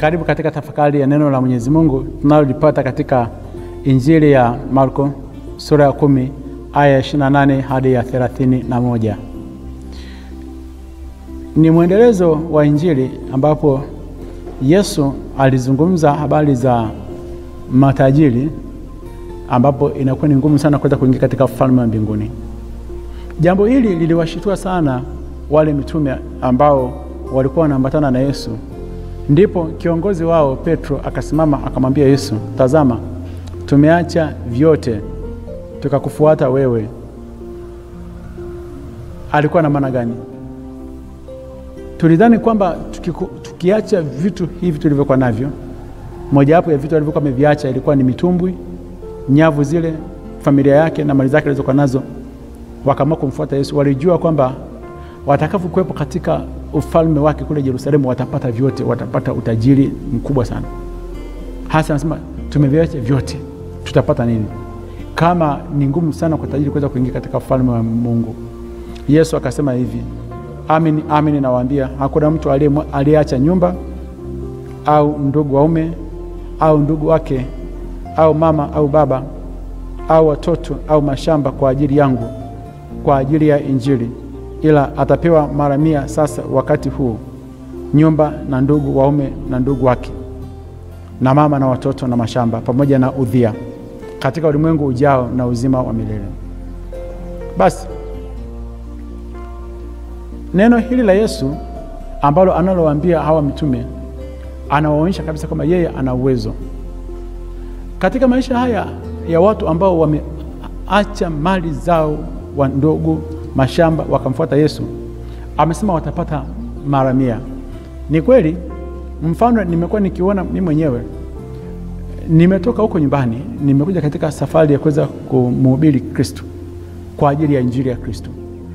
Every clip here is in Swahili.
Karibu katika tafakari ya neno la Mwenyezi Mungu tunalolipata katika Injili ya Marko sura ya kumi aya ya 28 hadi ya 31. Ni mwendelezo wa Injili ambapo Yesu alizungumza habari za matajiri, ambapo inakuwa ni ngumu sana kuweza kuingia katika ufalme wa mbinguni. Jambo hili liliwashitua sana wale mitume ambao walikuwa wanaambatana na Yesu. Ndipo kiongozi wao Petro akasimama akamwambia Yesu, tazama, tumeacha vyote tukakufuata wewe. Alikuwa na maana gani? Tulidhani kwamba tukiku, tukiacha vitu hivi tulivyokuwa navyo, mojawapo ya vitu alivyokuwa ameviacha ilikuwa ni mitumbwi, nyavu zile, familia yake na mali zake alizokuwa nazo, wakaamua kumfuata Yesu. Walijua kwamba watakavyokuwepo katika ufalme wake kule Yerusalemu watapata vyote, watapata utajiri mkubwa sana. Hasa anasema tumeviacha vyote, tutapata nini? Kama ni ngumu sana kwa tajiri kuweza kuingia katika ufalme wa Mungu. Yesu akasema hivi, amin amin, nawaambia hakuna mtu aliyeacha nyumba au ndugu waume au ndugu wake au mama au baba au watoto au mashamba kwa ajili yangu, kwa ajili ya Injili ila atapewa mara mia sasa wakati huu, nyumba na ndugu waume na ndugu wake na mama na watoto na mashamba, pamoja na udhia, katika ulimwengu ujao na uzima wa milele. Basi neno hili la Yesu ambalo analowaambia hawa mitume, anawaonyesha kabisa kwamba yeye ana uwezo katika maisha haya ya watu ambao wameacha mali zao, wa ndugu mashamba wakamfuata Yesu, amesema watapata mara mia. Ni kweli, mfano nimekuwa nikiona mimi mwenyewe. Nimetoka huko nyumbani, nimekuja katika safari ya kuweza kumhubiri Kristo kwa ajili ya injili ya Kristo.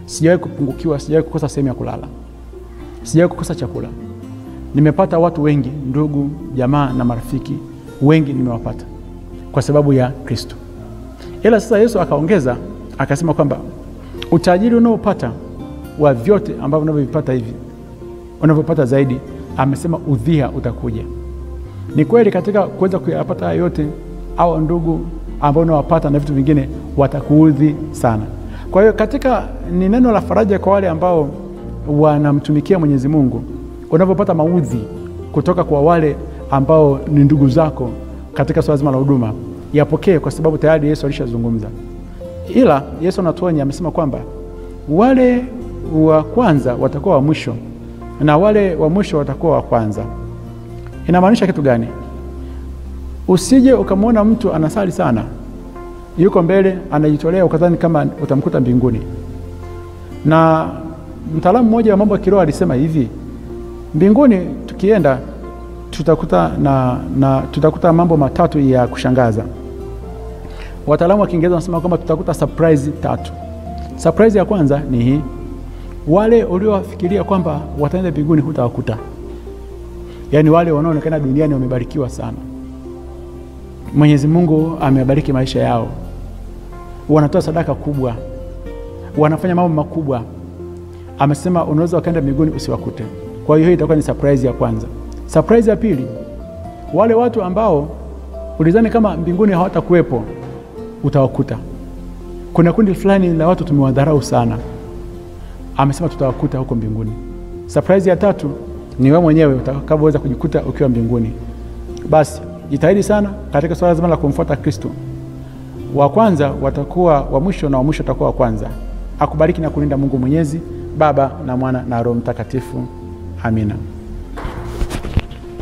Sijawahi kupungukiwa, sijawahi kukosa sehemu ya kulala, sijawahi kukosa chakula. Nimepata watu wengi, ndugu jamaa na marafiki wengi nimewapata kwa sababu ya Kristo. Ila sasa Yesu akaongeza akasema kwamba utajiri unaopata wa vyote ambavyo unavyovipata hivi unavyopata zaidi, amesema udhia utakuja. Ni kweli, katika kuweza kuyapata haya yote, au ndugu ambao unawapata na vitu vingine watakuudhi sana. Kwa hiyo katika ni neno la faraja kwa wale ambao wanamtumikia Mwenyezi Mungu, unavyopata maudhi kutoka kwa wale ambao ni ndugu zako katika swala zima la huduma, yapokee, kwa sababu tayari Yesu alishazungumza ila Yesu anatuonya, amesema kwamba wale wa kwanza watakuwa wa mwisho na wale wa mwisho watakuwa wa kwanza. Inamaanisha kitu gani? Usije ukamwona mtu anasali sana, yuko mbele, anajitolea, ukadhani kama utamkuta mbinguni. Na mtaalamu mmoja wa mambo ya kiroho alisema hivi, mbinguni tukienda tutakuta, na, na, tutakuta mambo matatu ya kushangaza. Wataalamu wa Kiingereza wanasema kwamba tutakuta surprise tatu. Surprise ya kwanza ni hii, wale uliowafikiria kwamba wataenda mbinguni hutawakuta. Yaani wale wanaoonekana duniani wamebarikiwa sana, Mwenyezi Mungu amebariki maisha yao, wanatoa sadaka kubwa, wanafanya mambo makubwa, amesema unaweza wakaenda mbinguni usiwakute. Kwa hiyo hii itakuwa ni surprise ya kwanza. Surprise ya pili, wale watu ambao ulizani kama mbinguni hawatakuwepo utawakuta. Kuna kundi fulani la watu tumewadharau sana, amesema tutawakuta huko mbinguni. Surprise ya tatu ni wewe mwenyewe utakavyoweza kujikuta ukiwa mbinguni. Basi jitahidi sana katika swala zima la kumfuata Kristo. Wa kwanza watakuwa wa mwisho na wa mwisho watakuwa wa kwanza. Akubariki na kulinda Mungu Mwenyezi, Baba na Mwana na Roho Mtakatifu. Amina.